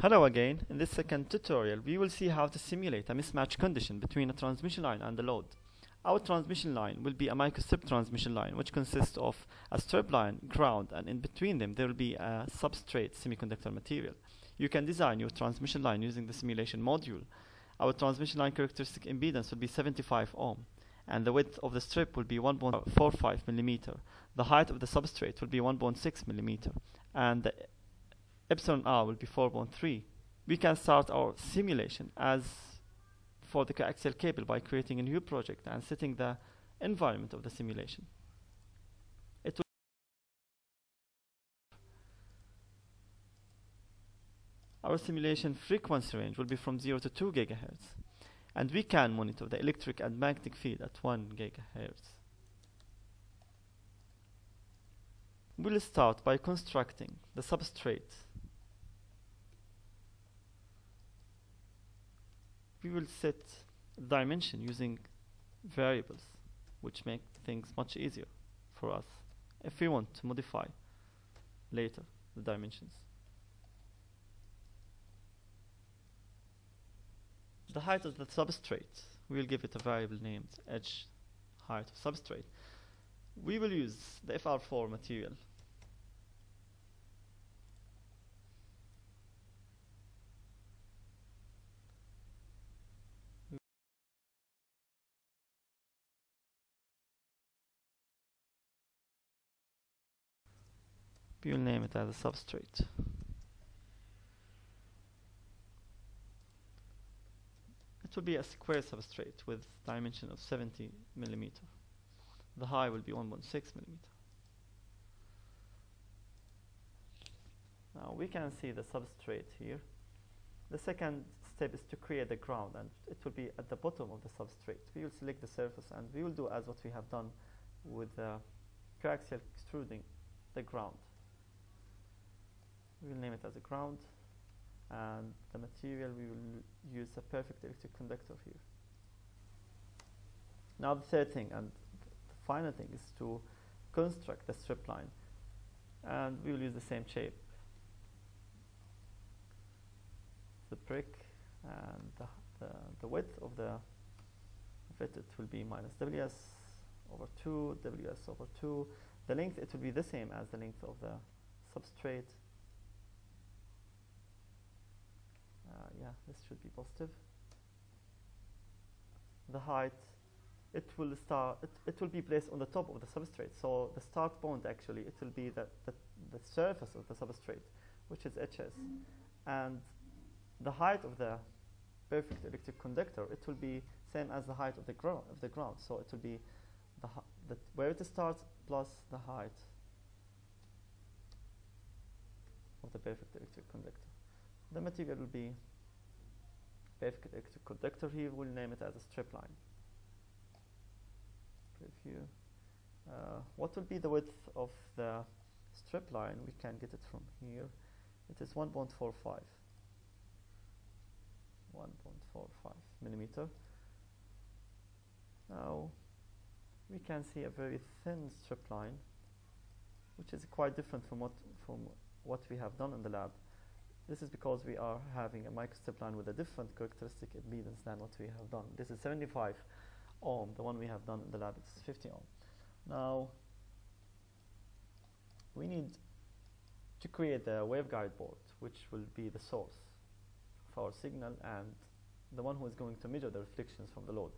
Hello again. In this second tutorial, we will see how to simulate a mismatch condition between a transmission line and a load. Our transmission line will be a microstrip transmission line, which consists of a strip line, ground, and in between them there will be a substrate semiconductor material. You can design your transmission line using the simulation module. Our transmission line characteristic impedance will be 75 ohm, and the width of the strip will be 1.45 millimeter. The height of the substrate will be 1.6 millimeter, and the epsilon r will be 4.3. We can start our simulation as for the coaxial cable by creating a new project and setting the environment of the simulation. It will our simulation frequency range will be from 0 to 2 gigahertz and we can monitor the electric and magnetic field at 1 gigahertz. We'll start by constructing the substrate we will set dimension using variables which make things much easier for us if we want to modify later the dimensions. The height of the substrate, we will give it a variable named edge height of substrate. We will use the FR4 material we will name it as a substrate. It will be a square substrate with dimension of 70 millimeter. The high will be 1.6 millimeter. Now we can see the substrate here. The second step is to create the ground and it will be at the bottom of the substrate. We will select the surface and we will do as what we have done with the coaxial extruding the ground we will name it as a ground and the material we will use a perfect electric conductor here. Now the third thing and the final thing is to construct the strip line and we will use the same shape. The brick and the, the, the width of the of it, it will be minus ws over 2 ws over 2 the length it will be the same as the length of the substrate uh, yeah this should be positive. The height it will start it, it will be placed on the top of the substrate. So the start point actually it will be the, the, the surface of the substrate which is HS and the height of the perfect electric conductor it will be same as the height of the ground of the ground. So it will be the, the where it starts plus the height of the perfect electric conductor the material will be perfect conductor here we'll name it as a strip line. Preview uh, what will be the width of the strip line? We can get it from here. It is 1.45 1.45 millimeter. Now we can see a very thin strip line which is quite different from what from what we have done in the lab this is because we are having a microstrip line with a different characteristic impedance than what we have done. This is 75 ohm, the one we have done in the lab is 50 ohm. Now, we need to create a waveguide port, which will be the source of our signal and the one who is going to measure the reflections from the load.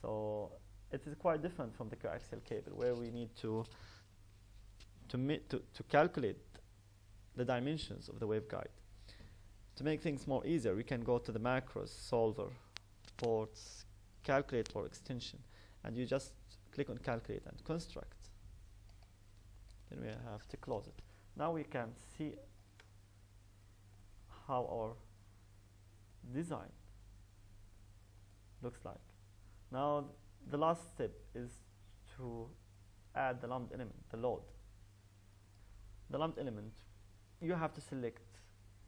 So it is quite different from the coaxial cable, where we need to to, to, to calculate the dimensions of the waveguide to make things more easier, we can go to the macros, solver, ports, calculate for extension, and you just click on calculate and construct. Then we have to close it. Now we can see how our design looks like. Now the last step is to add the lumped element, the load. The lumped element, you have to select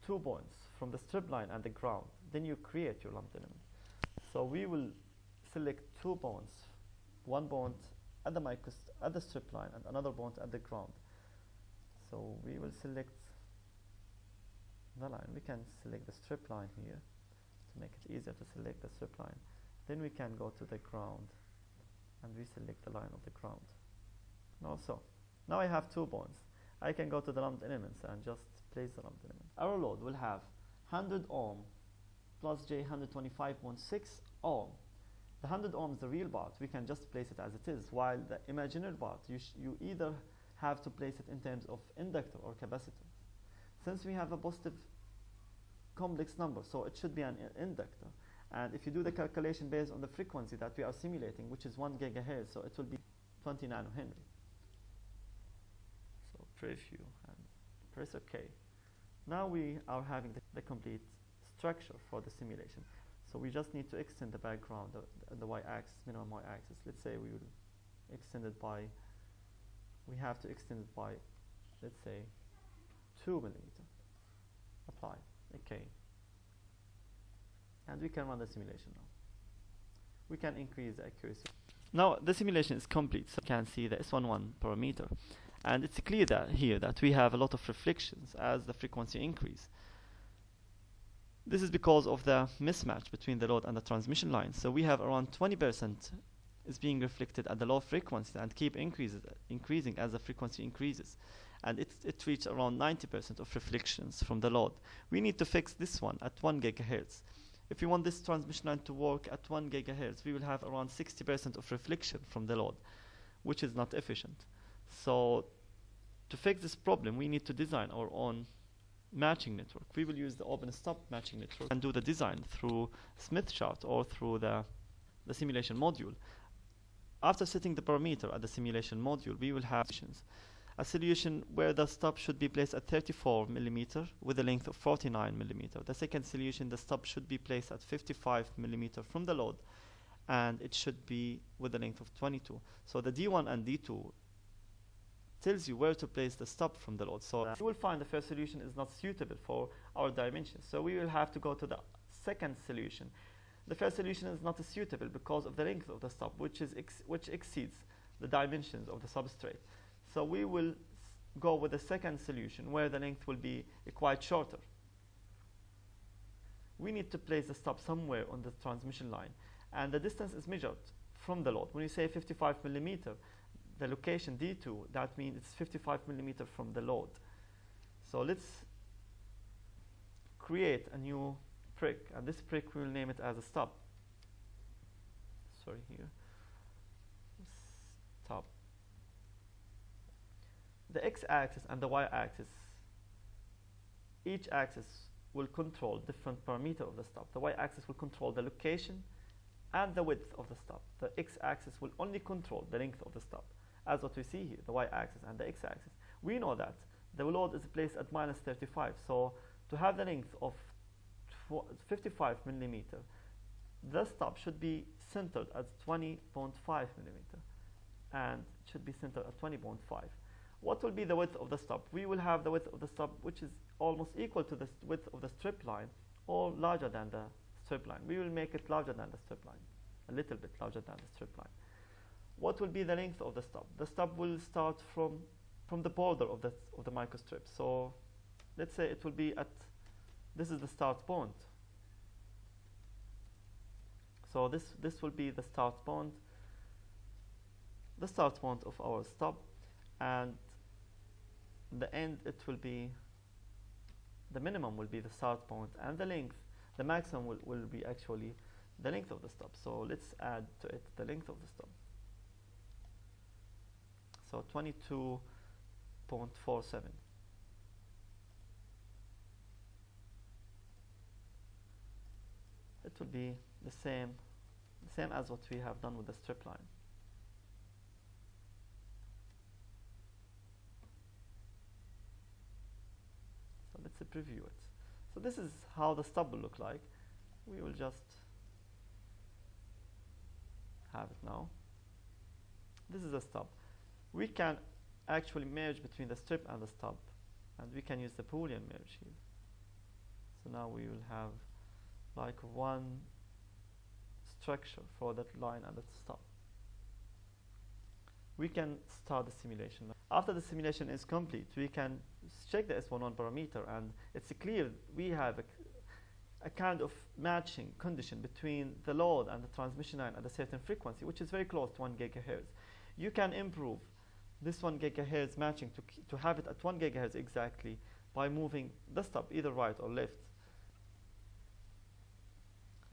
two points from the strip line and the ground then you create your lumped element so we will select two bonds one bond at the micro at the strip line and another bond at the ground. So we will select the line. We can select the strip line here to make it easier to select the strip line. Then we can go to the ground and we select the line of the ground. Now so now I have two points I can go to the lumped elements and just place the lumped element our load will have 100 ohm plus J 125.6 ohm. The 100 ohm is the real part we can just place it as it is while the imaginary part you, you either have to place it in terms of inductor or capacitor. Since we have a positive complex number so it should be an inductor. And if you do the calculation based on the frequency that we are simulating which is 1 gigahertz so it will be 20 nanohenry. So preview and press ok now we are having the, the complete structure for the simulation so we just need to extend the background, the, the y-axis, minimum y-axis. Let's say we will extend it by, we have to extend it by, let's say, 2 millimeter. Apply. Okay. And we can run the simulation now. We can increase the accuracy. Now the simulation is complete, so you can see the S11 parameter. And it's clear that here that we have a lot of reflections as the frequency increase. This is because of the mismatch between the load and the transmission line. So we have around 20% is being reflected at the low frequency and keep increases, increasing as the frequency increases. And it, it reaches around 90% of reflections from the load. We need to fix this one at 1 gigahertz. If we want this transmission line to work at 1 gigahertz, we will have around 60% of reflection from the load, which is not efficient. So to fix this problem, we need to design our own matching network. We will use the open stub matching network and do the design through Smith chart or through the, the simulation module. After setting the parameter at the simulation module, we will have a solution where the stub should be placed at 34 millimeter with a length of 49 millimeter. The second solution, the stub should be placed at 55 millimeter from the load and it should be with a length of 22. So the D1 and D2 tells you where to place the stub from the load. So you will find the first solution is not suitable for our dimensions. So we will have to go to the second solution. The first solution is not suitable because of the length of the stub, which is ex which exceeds the dimensions of the substrate. So we will go with the second solution where the length will be quite shorter. We need to place the stub somewhere on the transmission line and the distance is measured from the load. When you say 55 millimeter, the location D2, that means it's 55 millimeter from the load. So let's create a new brick, and this brick we will name it as a stub. Sorry, here. Stub. The x-axis and the y-axis, each axis will control different parameter of the stub. The y-axis will control the location and the width of the stub. The x-axis will only control the length of the stub as what we see here, the y-axis and the x-axis. We know that the load is placed at minus 35. So to have the length of 55 millimeter, the stub should be centered at 20.5 millimeter and should be centered at 20.5. What will be the width of the stub? We will have the width of the stub which is almost equal to the width of the strip line or larger than the strip line. We will make it larger than the strip line, a little bit larger than the strip line what will be the length of the stub? The stub will start from from the border of the of the microstrip. So let's say it will be at this is the start point. So this this will be the start point, the start point of our stub, and the end it will be the minimum will be the start point and the length the maximum will, will be actually the length of the stub so let's add to it the length of the stub so 22.47. It will be the same, the same as what we have done with the strip line. So let's preview it. So this is how the stub will look like. We will just have it now. This is a stub we can actually merge between the strip and the stub and we can use the Boolean merge here so now we will have like one structure for that line and that stub we can start the simulation. After the simulation is complete, we can check the S11 parameter and it's clear we have a, a kind of matching condition between the load and the transmission line at a certain frequency, which is very close to 1 gigahertz. You can improve this 1 gigahertz matching to, to have it at 1 gigahertz exactly by moving the stub either right or left